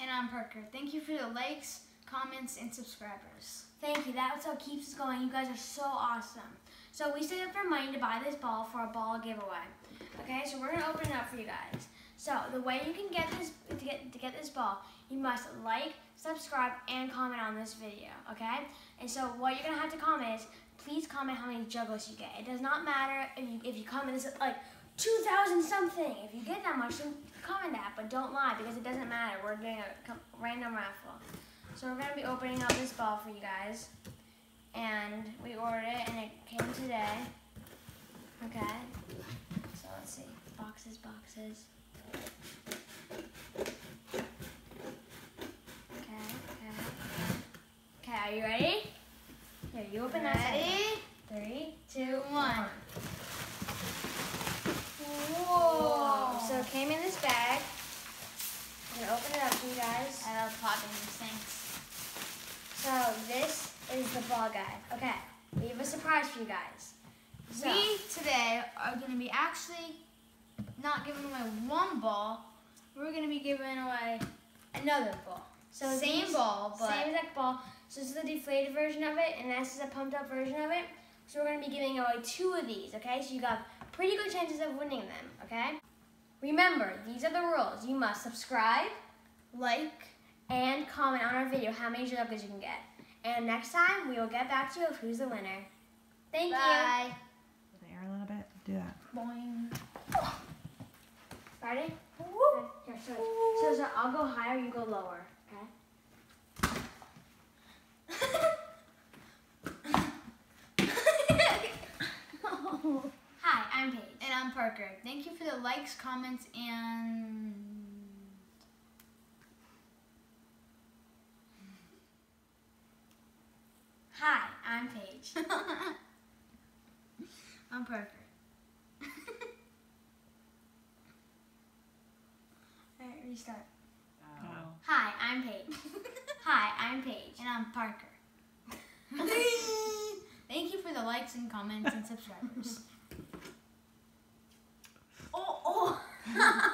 And I'm Parker. Thank you for the likes, comments, and subscribers. Thank you. That's what keeps us going. You guys are so awesome. So we saved up our money to buy this ball for a ball giveaway. Okay, so we're gonna open it up for you guys. So the way you can get this to get to get this ball, you must like, subscribe, and comment on this video. Okay? And so what you're gonna have to comment is, please comment how many juggles you get. It does not matter if you if you comment this like 2,000 something. If you get that much, then comment that, but don't lie because it doesn't matter. We're doing a random raffle. So we're gonna be opening up this ball for you guys. And we ordered it and it came today. Okay. So let's see. Boxes, boxes. Okay, okay. Okay, are you ready? Here, you open that. Ready? Three, two, One. one. Whoa. So it came in this bag. I'm gonna open it up for you guys. I love popping these things. So this is the ball guide. Okay, we have a surprise for you guys. So, We today are going to be actually not giving away one ball. We're going to be giving away another ball. so same these- ball, but same exact ball. So this is the deflated version of it, and this is a pumped up version of it. So we're gonna be giving away two of these. Okay, so you got pretty good chances of winning them. Okay. Remember, these are the rules. You must subscribe, like, and comment on our video how many juggles you can get. And next time we will get back to you with who's the winner. Thank you. bye. The air a little bit. Do that. Boing. you. Ready? Okay, Here, so, so, so I'll go higher, you go lower. Okay. Hi, I'm Paige. And I'm Parker. Thank you for the likes, comments, and. Hi, I'm Paige. I'm Parker. Alright, restart. Oh. Oh. Hi, I'm Paige. Hi, I'm Paige. And I'm Parker. Thank you for the likes and comments and subscribers. Oh, oh.